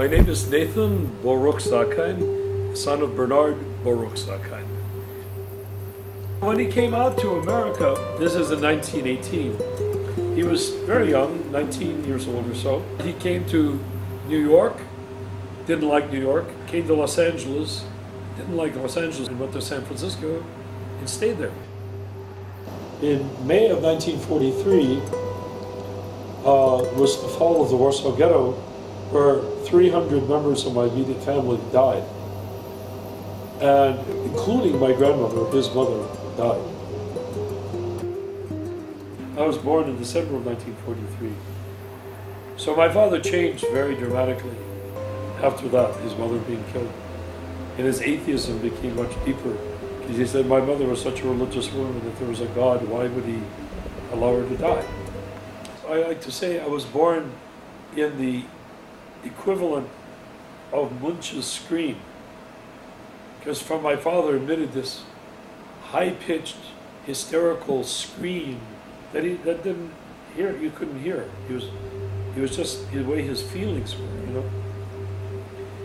My name is Nathan Baruch Zakheim, son of Bernard Baruch Zakheim. When he came out to America, this is in 1918, he was very young, 19 years old or so. He came to New York, didn't like New York, came to Los Angeles, didn't like Los Angeles, and went to San Francisco and stayed there. In May of 1943 uh, was the fall of the Warsaw Ghetto, where 300 members of my immediate family died, and including my grandmother, his mother, died. I was born in December of 1943. So my father changed very dramatically after that, his mother being killed. And his atheism became much deeper. Because he said, My mother was such a religious woman, if there was a God, why would he allow her to die? I like to say I was born in the equivalent of Munch's scream. Because from my father emitted this high-pitched, hysterical scream that he that didn't hear. You couldn't hear. He was he was just the way his feelings were, you know.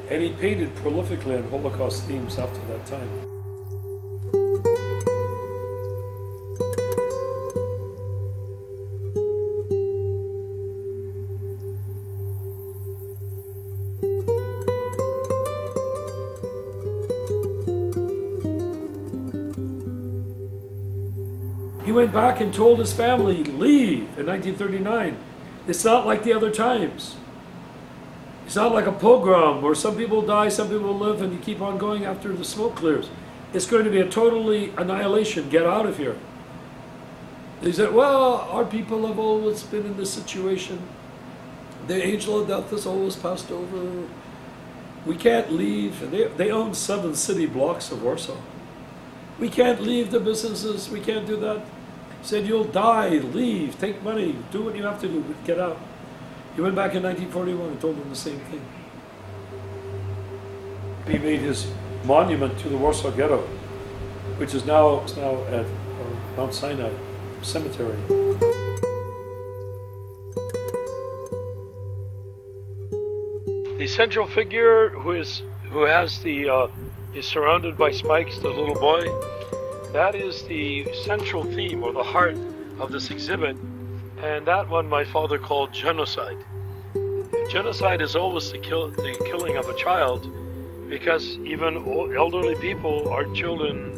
And he painted prolifically on Holocaust themes after that time. Went back and told his family, leave in 1939. It's not like the other times. It's not like a pogrom where some people die, some people live, and you keep on going after the smoke clears. It's going to be a totally annihilation. Get out of here. He said, well, our people have always been in this situation. The angel of death has always passed over. We can't leave. They, they own seven city blocks of Warsaw. We can't leave the businesses. We can't do that. Said, you'll die. Leave. Take money. Do what you have to do. But get out. He went back in 1941 and told them the same thing. He made his monument to the Warsaw Ghetto, which is now, is now at uh, Mount Sinai Cemetery. The central figure who is who has the uh, is surrounded by spikes, the little boy, that is the central theme or the heart of this exhibit and that one my father called genocide. Genocide is always the, kill, the killing of a child because even elderly people are children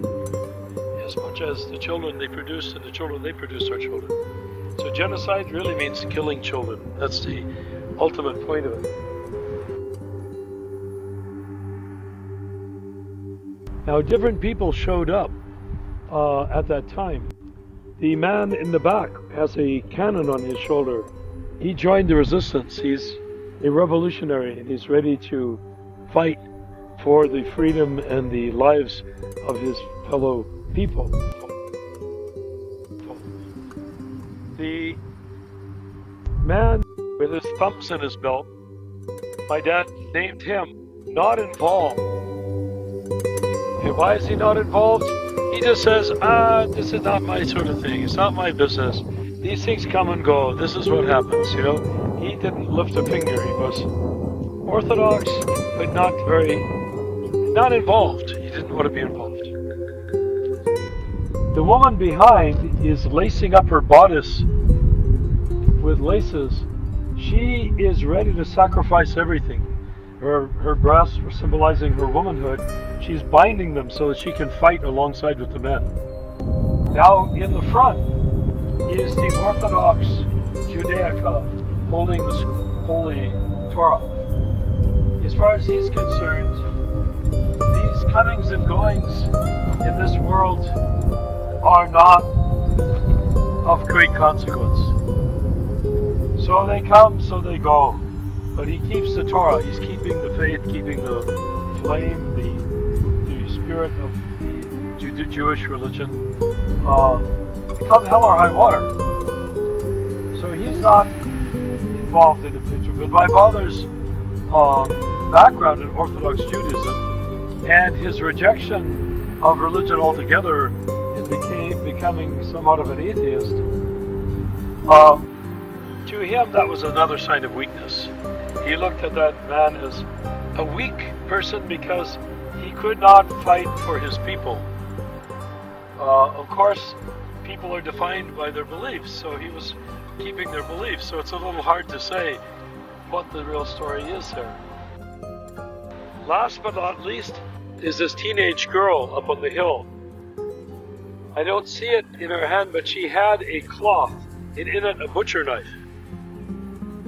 as much as the children they produce and the children they produce are children. So genocide really means killing children. That's the ultimate point of it. Now different people showed up uh, at that time. The man in the back has a cannon on his shoulder. He joined the resistance. He's a revolutionary and he's ready to fight for the freedom and the lives of his fellow people. The man with his thumbs in his belt, my dad named him not involved. And why is he not involved? He just says, ah, this is not my sort of thing. It's not my business. These things come and go. This is what happens, you know? He didn't lift a finger. He was orthodox, but not very, not involved. He didn't want to be involved. The woman behind is lacing up her bodice with laces. She is ready to sacrifice everything her, her breasts were symbolizing her womanhood. She's binding them so that she can fight alongside with the men. Now, in the front is the Orthodox Judaica holding the Holy Torah. As far as he's concerned, these comings and goings in this world are not of great consequence. So they come, so they go. But he keeps the Torah. He's keeping the faith, keeping the flame, the, the spirit of the Jewish religion. Uh, come hell or high water. So he's not involved in the picture. But my father's um, background in Orthodox Judaism and his rejection of religion altogether became becoming somewhat of an atheist. Um, to him, that was another sign of weakness he looked at that man as a weak person because he could not fight for his people. Uh, of course, people are defined by their beliefs, so he was keeping their beliefs, so it's a little hard to say what the real story is there. Last but not least is this teenage girl up on the hill. I don't see it in her hand, but she had a cloth and in it a butcher knife.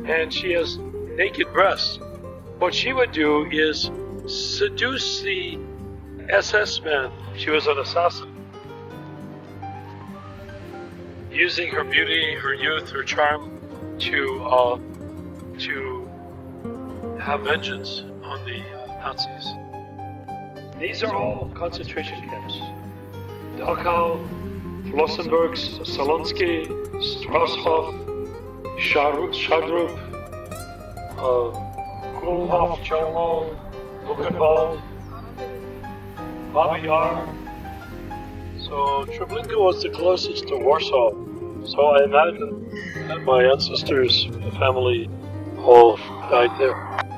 And she has naked breasts. What she would do is seduce the SS men. She was an assassin. Using her beauty, her youth, her charm to uh, to have vengeance on the Nazis. These are all concentration camps. Dachau, Flossenburg, Solonsky, Strasshof, Schadrup, uh, Kulmhof, Charmol, Buchenwald, Yar. So Treblinka was the closest to Warsaw. So I imagine that my ancestors' family all died there.